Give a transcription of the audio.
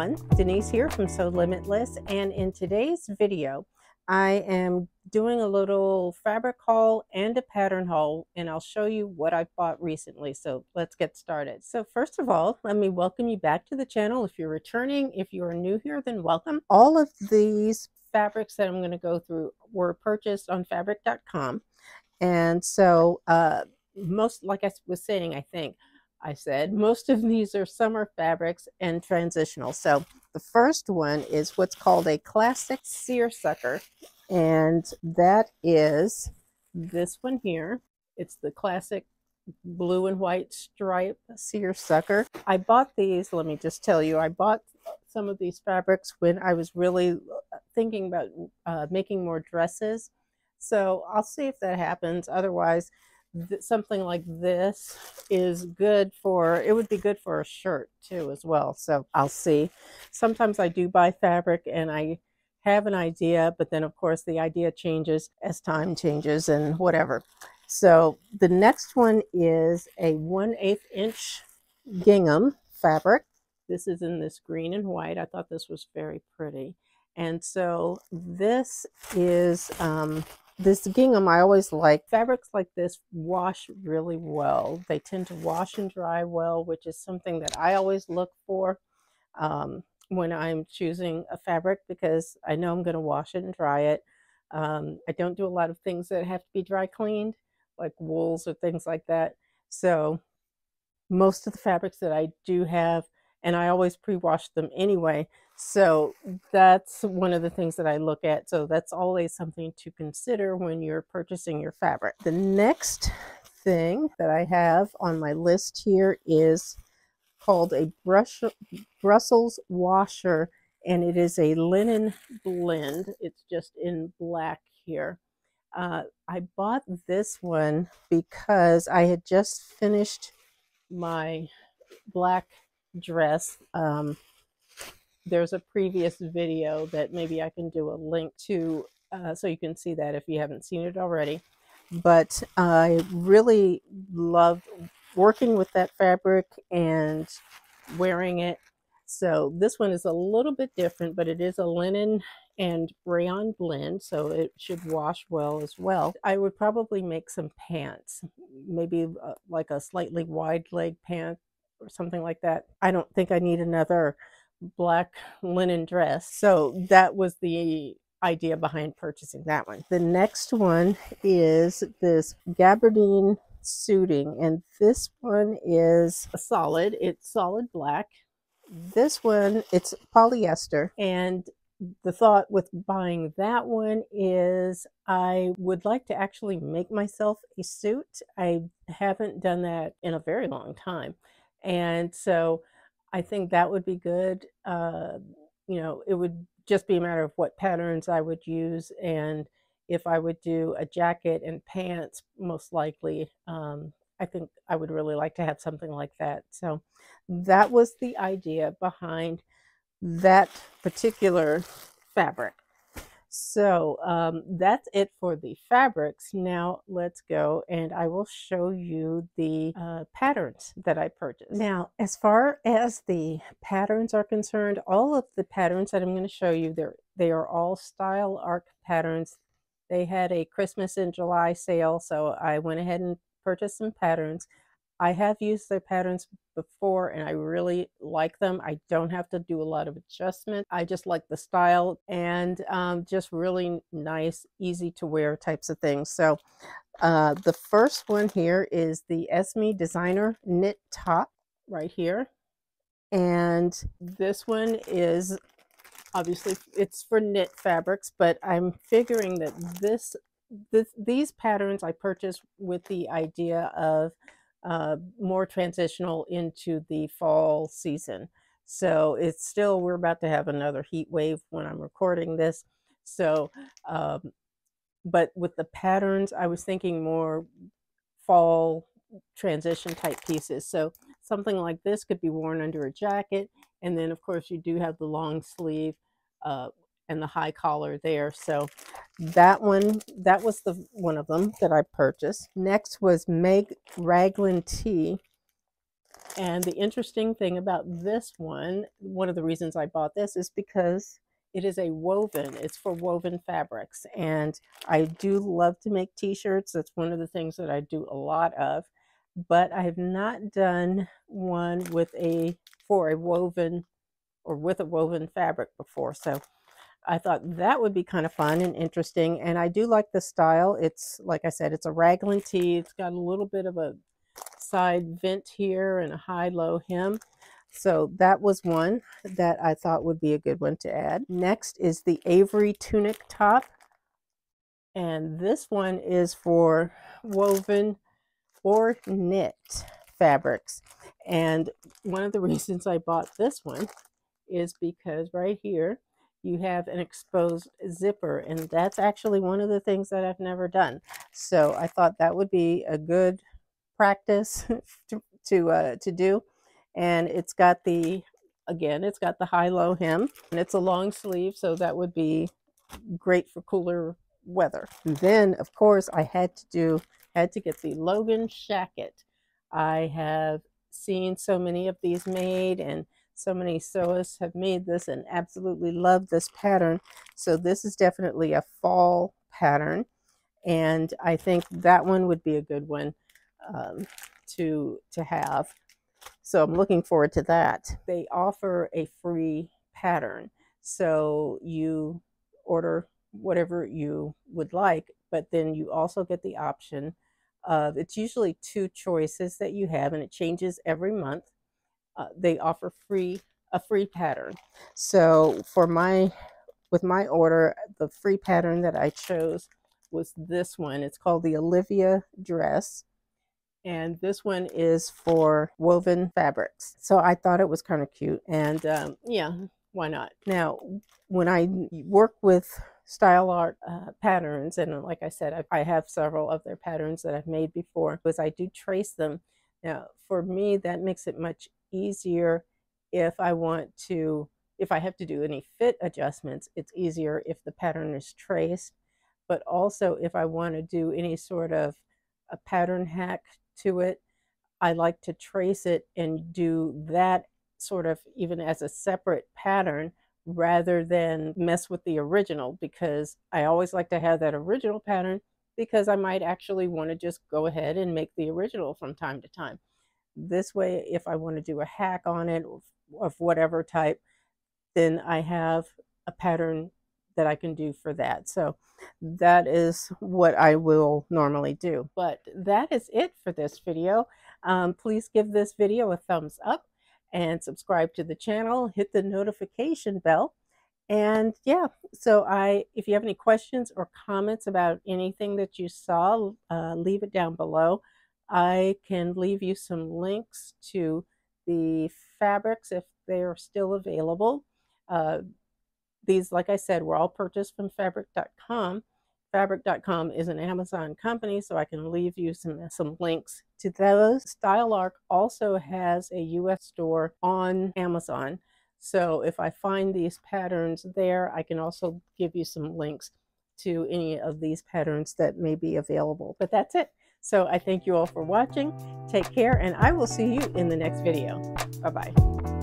everyone, Denise here from Sewlimitless and in today's video I am doing a little fabric haul and a pattern haul and I'll show you what I bought recently so let's get started. So first of all let me welcome you back to the channel if you're returning if you're new here then welcome. All of these fabrics that I'm going to go through were purchased on fabric.com and so uh, most like I was saying I think I said. Most of these are summer fabrics and transitional. So the first one is what's called a classic seersucker. And that is this one here. It's the classic blue and white stripe seersucker. I bought these, let me just tell you, I bought some of these fabrics when I was really thinking about uh, making more dresses. So I'll see if that happens. Otherwise, something like this is good for it would be good for a shirt too as well so i'll see. Sometimes i do buy fabric and i have an idea but then of course the idea changes as time changes and whatever. So the next one is a 1 8 inch gingham fabric. This is in this green and white. I thought this was very pretty. And so this is um, this gingham I always like. Fabrics like this wash really well. They tend to wash and dry well, which is something that I always look for um, when I'm choosing a fabric because I know I'm going to wash it and dry it. Um, I don't do a lot of things that have to be dry cleaned, like wools or things like that. So most of the fabrics that I do have, and I always pre-wash them anyway, so that's one of the things that I look at. So that's always something to consider when you're purchasing your fabric. The next thing that I have on my list here is called a brush, Brussels washer and it is a linen blend. It's just in black here. Uh, I bought this one because I had just finished my black dress. Um, there's a previous video that maybe I can do a link to uh, so you can see that if you haven't seen it already. But I really loved working with that fabric and wearing it. So this one is a little bit different, but it is a linen and rayon blend, so it should wash well as well. I would probably make some pants, maybe uh, like a slightly wide leg pant or something like that. I don't think I need another black linen dress. So that was the idea behind purchasing that one. The next one is this gabardine suiting and this one is a solid. It's solid black. This one, it's polyester and the thought with buying that one is I would like to actually make myself a suit. I haven't done that in a very long time. And so I think that would be good. Uh, you know, it would just be a matter of what patterns I would use and if I would do a jacket and pants, most likely, um, I think I would really like to have something like that. So that was the idea behind that particular fabric. So um, that's it for the fabrics. Now let's go and I will show you the uh, patterns that I purchased. Now, as far as the patterns are concerned, all of the patterns that I'm going to show you, they're, they are all Style Arc patterns. They had a Christmas in July sale, so I went ahead and purchased some patterns. I have used their patterns before and I really like them. I don't have to do a lot of adjustment. I just like the style and um, just really nice, easy to wear types of things. So uh, the first one here is the Esme Designer Knit Top right here. And this one is obviously it's for knit fabrics, but I'm figuring that this, this these patterns I purchased with the idea of uh, more transitional into the fall season. So it's still, we're about to have another heat wave when I'm recording this. So, um, but with the patterns, I was thinking more fall transition type pieces. So something like this could be worn under a jacket. And then of course you do have the long sleeve uh, and the high collar there. So that one, that was the one of them that I purchased. Next was Meg Raglan Tee. And the interesting thing about this one, one of the reasons I bought this is because it is a woven. It's for woven fabrics. And I do love to make t-shirts. That's one of the things that I do a lot of. But I have not done one with a for a woven or with a woven fabric before. So I thought that would be kind of fun and interesting. And I do like the style. It's, like I said, it's a raglan tee. It's got a little bit of a side vent here and a high-low hem. So that was one that I thought would be a good one to add. Next is the Avery tunic top. And this one is for woven or knit fabrics. And one of the reasons I bought this one is because right here you have an exposed zipper and that's actually one of the things that I've never done. So I thought that would be a good practice to to, uh, to do. And it's got the, again, it's got the high-low hem and it's a long sleeve. So that would be great for cooler weather. And then of course I had to do, had to get the Logan Shacket. I have seen so many of these made and so many sewists have made this and absolutely love this pattern. So this is definitely a fall pattern. And I think that one would be a good one um, to, to have. So I'm looking forward to that. They offer a free pattern. So you order whatever you would like, but then you also get the option of, it's usually two choices that you have and it changes every month uh, they offer free a free pattern. So for my with my order, the free pattern that I chose was this one. It's called the Olivia dress. And this one is for woven fabrics. So I thought it was kind of cute. And um, yeah, why not? Now, when I work with Style Arc uh, patterns, and like I said, I, I have several of their patterns that I've made before, because I do trace them. Now, for me, that makes it much easier if I want to, if I have to do any fit adjustments, it's easier if the pattern is traced. But also if I want to do any sort of a pattern hack to it, I like to trace it and do that sort of even as a separate pattern rather than mess with the original because I always like to have that original pattern because I might actually want to just go ahead and make the original from time to time. This way, if I want to do a hack on it of whatever type, then I have a pattern that I can do for that. So that is what I will normally do. But that is it for this video. Um, please give this video a thumbs up and subscribe to the channel. Hit the notification bell. And yeah, so I, if you have any questions or comments about anything that you saw, uh, leave it down below. I can leave you some links to the fabrics if they are still available. Uh, these, like I said, were all purchased from fabric.com. Fabric.com is an Amazon company, so I can leave you some, some links to those. Style Arc also has a US store on Amazon. So if I find these patterns there, I can also give you some links to any of these patterns that may be available. But that's it. So I thank you all for watching. Take care, and I will see you in the next video. Bye-bye.